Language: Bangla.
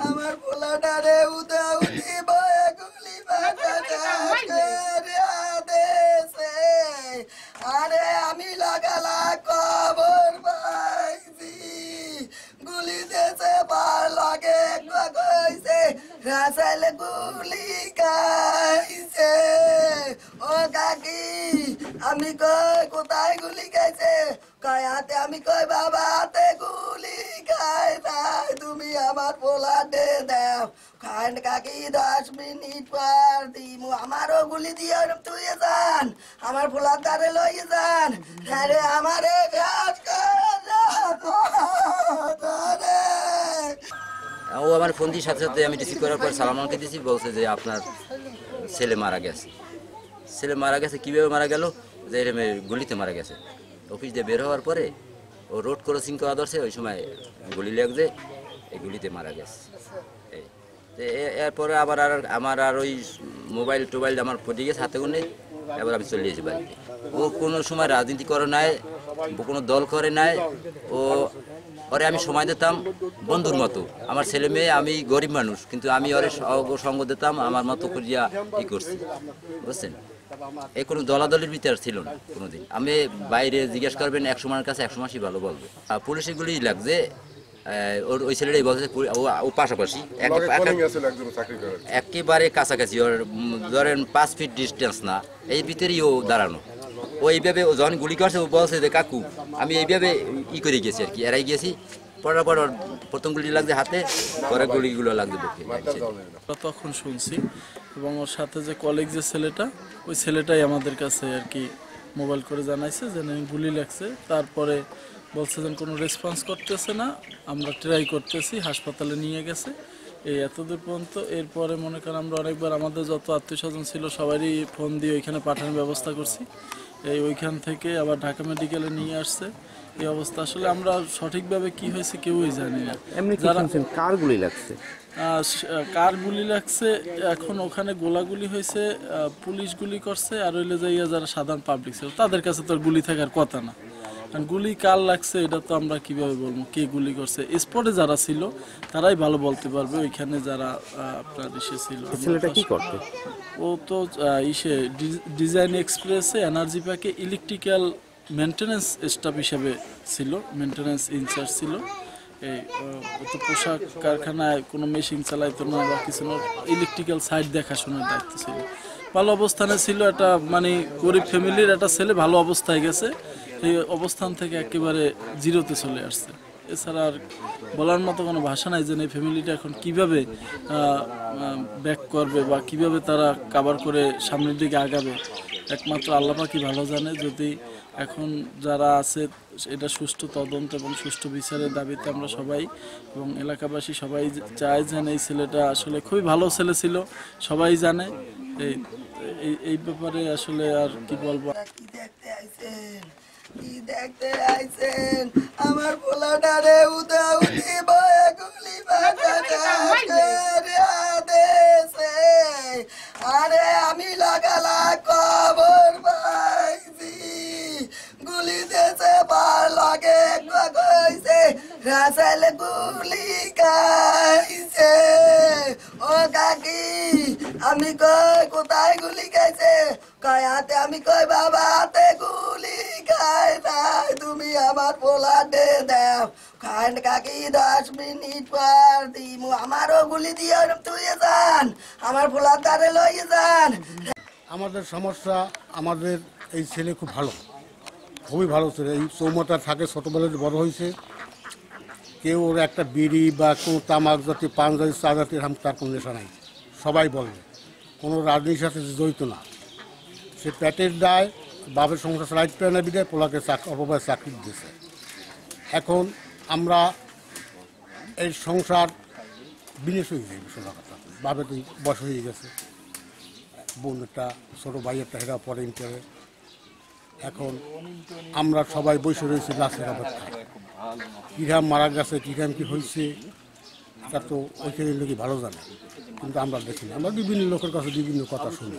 আমার পোলাটারে উদা উদি বয়ে গুলি বাজাতে দেশে আরে আমি লাগালা কবর পাইছি। গুলি দেশে বার লাগে কইছে রাসাইল গুলি গাইছে ও কাকি, আমি কই কোথায় গুলি গাইছে কয় হাতে আমি কই বাবা হাতে গুলি খান কাকি দশ মিনিট পর দিমু। আমারও গুলি দিয়ে তুই যান, আমার পোলার দ্বারে লই যান। আরে আমারে ঘাট ও আমার ফোন দিয়ে সাথে সাথে আমি রিসিভ করার পর সালামানকে দিয়েছি বলছে যে আপনার ছেলে মারা গেছে। ছেলে মারা গেছে, কীভাবে মারা গেল? যে এরম গুলিতে মারা গেছে। অফিস দিয়ে বের হওয়ার পরে ও রোড ক্রসিং করা ধরছে ওই সময় গুলি লাগছে, এই গুলিতে মারা গেছে। এরপরে আবার আর, আমার আর ওই মোবাইল টোবাইল আমার পড়ে গেছে হাতে গুনে, এবার আমি চলে এসেছি বাড়িতে। ও কোনো সময় রাজনীতি করে নাই, কোনো দল করে নাই, ও, ওরে আমি সময় দিতাম বন্ধুর মতো। আমার ছেলে মেয়ে, আমি গরিব মানুষ, কিন্তু আমি ওরে সঙ্গ- দিতাম, আমার মতো করিয়া ই করছি, বুঝছেন? এ কোনো দলাদলির ভিতর ছিল না কোনোদিন। আমি বাইরে জিজ্ঞেস করবেন একশো মাসের কাছে একশো মাসই ভালো বলব। আর পুলিশে গুলি লাগছে ওর ওই ছেলেটাই বলছে ও পাশাপাশি একেবারে কাছাকাছি ওর ধরেন পাঁচ ফিট ডিস্টেন্স না এই ভিতরেই ও দাঁড়ানো। ও এইভাবে ও যখন গুলি করছে ও বলছে যে কাকু আমি এইভাবে ই করে গেছি আর কি এরাই গেছি। পড়ার পর ওর প্রথম গুলি লাগছে হাতে পরে গুলিগুলো লাগছে বুকে তখন শুনছি এবং ওর সাথে যে কলিগ যে ছেলেটা ওই ছেলেটাই আমাদের কাছে আর কি মোবাইল করে জানাইছে যে গুলি লাগছে। তারপরে বলছে যে কোনো রেসপন্স করতেছে না। আমরা ট্রাই করতেছি হাসপাতালে নিয়ে গেছে। এই এতদূর পর্যন্ত এরপরে মনে করেন আমরা অনেকবার আমাদের যত আত্মীয় স্বজন ছিল সবারই ফোন দিয়ে ওইখানে পাঠানোর ব্যবস্থা করছি। এই ওইখান থেকে আবার ঢাকা মেডিকেলে নিয়ে আসছে। এই অবস্থা আসলে আমরা সঠিকভাবে কি হয়েছে কেউই জানি না। এমনি যারা- কার গুলি লাগছে? কার গুলি লাগছে এখন ওখানে গোলাগুলি হয়েছে পুলিশ গুলি করছে আর হইলে যাইয়া যারা সাধারণ পাবলিক ছিল তাদের কাছে তো আর গুলি থাকার কথা না। গুলি কার লাগছে এটা তো আমরা কীভাবে বলব? কে গুলি করছে? স্পটে যারা ছিল তারাই ভালো বলতে পারবে। ওইখানে যারা আপনার ইসে ছিল ছেলেটা কি করতে? ও তো ইসে ডিজাইন এক্সপ্রেসে এনার্জি প্যাকে ইলেকট্রিক্যাল মেনটেন্যান্স স্টাফ হিসেবে ছিল মেনটেন্যান্স ইনচার্জ ছিল। এই তো পোশাক কারখানায় কোনো মেশিন চালাইতো না বা কিছু না ইলেকট্রিক্যাল সাইড দেখাশোনার দায়িত্ব ছিল। ভালো অবস্থানে ছিল একটা মানে গরিব ফ্যামিলির একটা ছেলে ভালো অবস্থায় গেছে। এই অবস্থান থেকে একেবারে জিরোতে চলে আসছে। এছাড়া আর বলার মতো কোনো ভাষা নাই যে এই ফ্যামিলিটা এখন কীভাবে ব্যাক করবে বা কীভাবে তারা কাবার করে সামনের দিকে আগাবে। একমাত্র আল্লাহ পাকি ভালো জানে। যদি এখন যারা আছে, এটা সুষ্ঠু তদন্ত এবং সুষ্ঠু বিচারের দাবিতে আমরা সবাই এবং এলাকাবাসী সবাই চায় যেন এই ছেলেটা আসলে খুবই ভালো ছেলে ছিল, সবাই জানে। এই- এই ব্যাপারে আসলে আর কি বলব? কি দেখতে আইছেন? আমার পোলাটারে উদা উদি বয়ে গুলি দেশে আরে আমি লাগালা কবর পাইছি। গুলি দেশে বার লাগে কইছে। রাসাইল গুলি গাইছে ও কাকি, আমি কই কোথায় গুলি গাইছে কয় হাতে আমি কই বাবা হাতে গুলি খাই নাই, তুমি আমার পোলা দে দাও। খান কাকি দশ মিনিট পর দিমু। আমারও গুলি দিয়ে তুই যান, আমার পোলার দ্বারে লই যান। আমাদের সমস্যা, আমাদের এই ছেলে খুব ভালো। খুবই ভালো ছেলে। এই চৌমাটা থাকে ছোটোবেলায় বড় হয়েছে। কেউ ওর একটা বিড়ি বা কোনো তামাক জাতীয় পান জাতীয় চা জাতীয়, এরকম তার কোনো নেশা নাই। সবাই বলবে কোনো রাজনীতির সাথে জড়িত না। সে পেটের দায় বাপের সংসার চালাইতে পারে না বিদায় পোলাকে অপবায় চাকরি দিয়েছে। এখন আমরা এই সংসার বিনেশ হয়ে যাবে সোজা কথা। বাপের তো বয়স হয়ে গেছে। বোন একটা, ছোটো ভাই একটা, হেরা পরে ইন্টারে। এখন আমরা সবাই বসে রয়েছি লাশের অপেক্ষায় কিরাম মারা গেছে, কিরাম কি হয়েছে, এটা তো ওইখানে লোকই ভালো জানে। কিন্তু আমরা দেখি না। আমরা বিভিন্ন লোকের কাছে বিভিন্ন কথা শুনি।